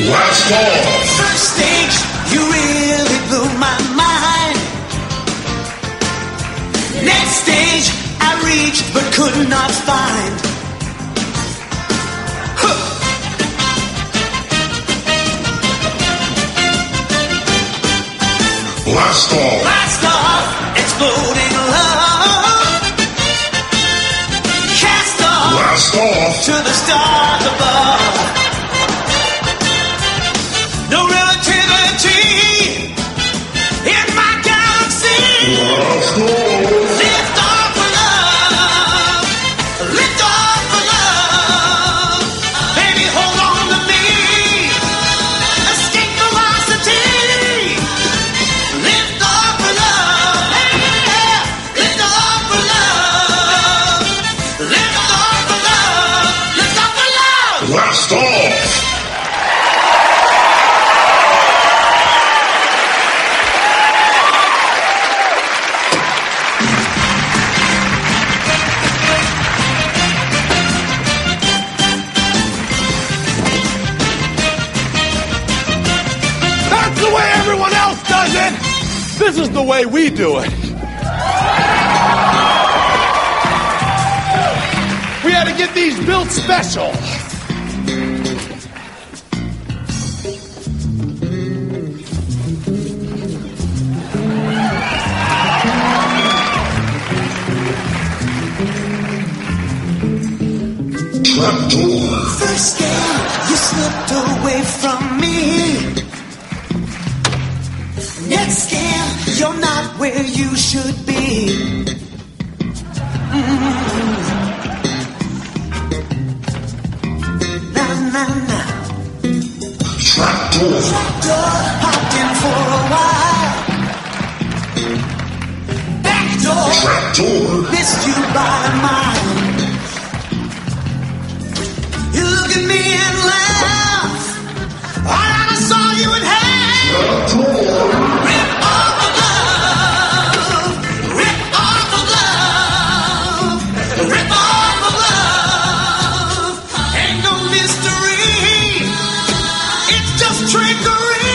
off. First stage, you really blew my mind. Next stage, I reached but could not find. Huh. Blast off. Blast off, exploding love. Cast off Blast off. to the stars above. This is the way we do it. We had to get these built special. Trapdoor. First game, you slipped away from me. You're not where you should be. Mm. Na na na. Trapdoor. Door hopped in for a while. Back door Trapdoor. missed you by a mile. You look at me and just trickery.